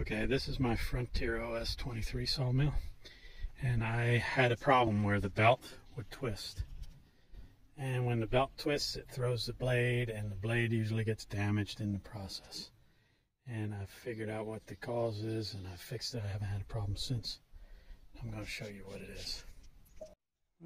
Okay, this is my Frontier OS 23 sawmill and I had a problem where the belt would twist. And when the belt twists, it throws the blade and the blade usually gets damaged in the process. And I figured out what the cause is and I fixed it. I haven't had a problem since. I'm going to show you what it is.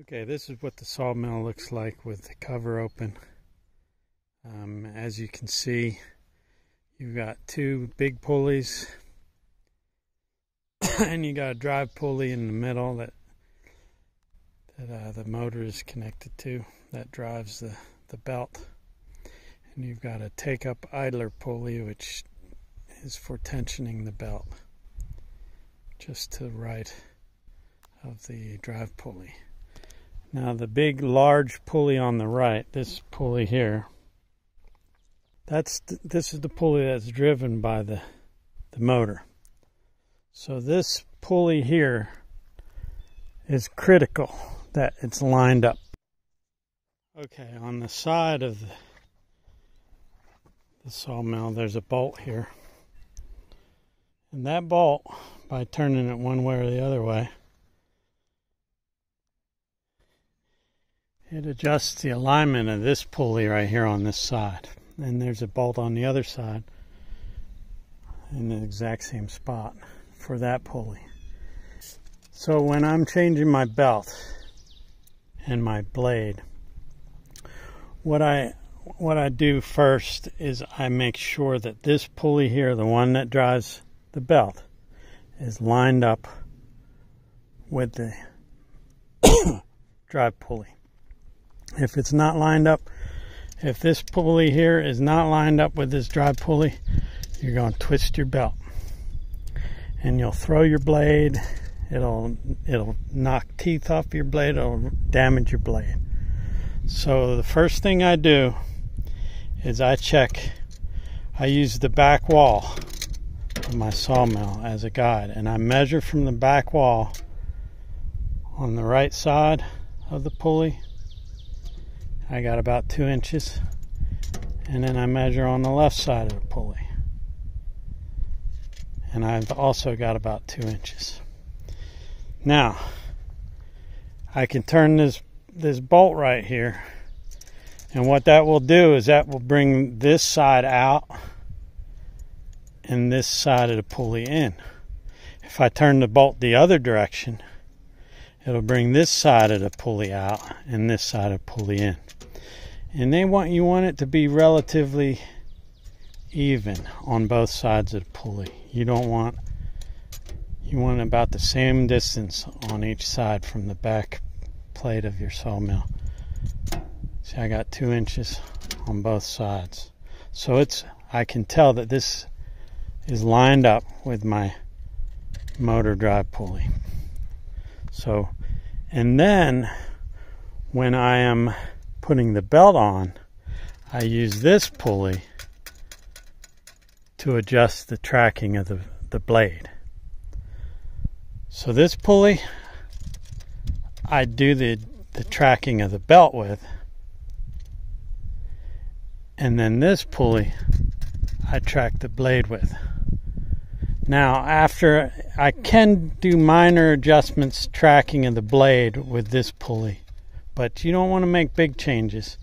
Okay, this is what the sawmill looks like with the cover open. Um, as you can see, you've got two big pulleys and you got a drive pulley in the middle that that uh, the motor is connected to that drives the, the belt. And you've got a take up idler pulley which is for tensioning the belt just to the right of the drive pulley. Now the big large pulley on the right, this pulley here, that's this is the pulley that's driven by the the motor. So this pulley here is critical that it's lined up. Okay, on the side of the, sawmill, there's a bolt here. And that bolt, by turning it one way or the other way, it adjusts the alignment of this pulley right here on this side. And there's a bolt on the other side in the exact same spot for that pulley. So when I'm changing my belt and my blade, what I what I do first is I make sure that this pulley here, the one that drives the belt, is lined up with the drive pulley. If it's not lined up, if this pulley here is not lined up with this drive pulley, you're going to twist your belt and you'll throw your blade. It'll it'll knock teeth off your blade. It'll damage your blade. So the first thing I do is I check. I use the back wall of my sawmill as a guide, and I measure from the back wall on the right side of the pulley. I got about two inches, and then I measure on the left side of the pulley and I've also got about two inches. Now, I can turn this this bolt right here, and what that will do is that will bring this side out and this side of the pulley in. If I turn the bolt the other direction, it'll bring this side of the pulley out and this side of the pulley in. And they want you want it to be relatively even on both sides of the pulley. You don't want you want about the same distance on each side from the back plate of your sawmill. See, I got two inches on both sides. So it's I can tell that this is lined up with my motor drive pulley. So, and then when I am putting the belt on, I use this pulley to adjust the tracking of the, the blade. So this pulley, I do the, the tracking of the belt with. And then this pulley, I track the blade with. Now, after I can do minor adjustments tracking of the blade with this pulley, but you don't want to make big changes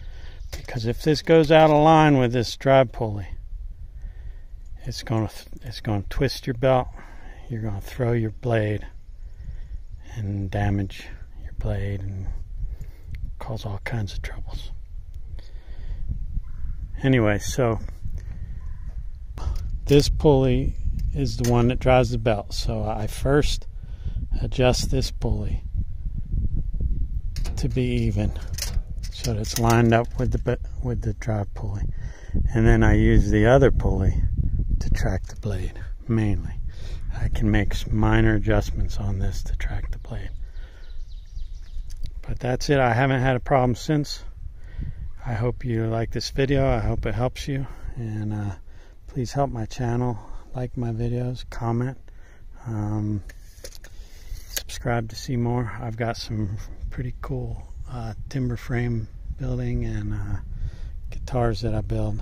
because if this goes out of line with this drive pulley, it's going to it's to twist your belt. You're going to throw your blade and damage your blade and cause all kinds of troubles. Anyway so this pulley is the one that drives the belt. So I first adjust this pulley to be even so that it's lined up with the with the drive pulley. And then I use the other pulley to track the blade mainly. I can make minor adjustments on this to track the blade. But that's it. I haven't had a problem since. I hope you like this video. I hope it helps you. And uh, please help my channel. Like my videos. Comment. Um, subscribe to see more. I've got some pretty cool uh, timber frame building and uh, guitars that I build.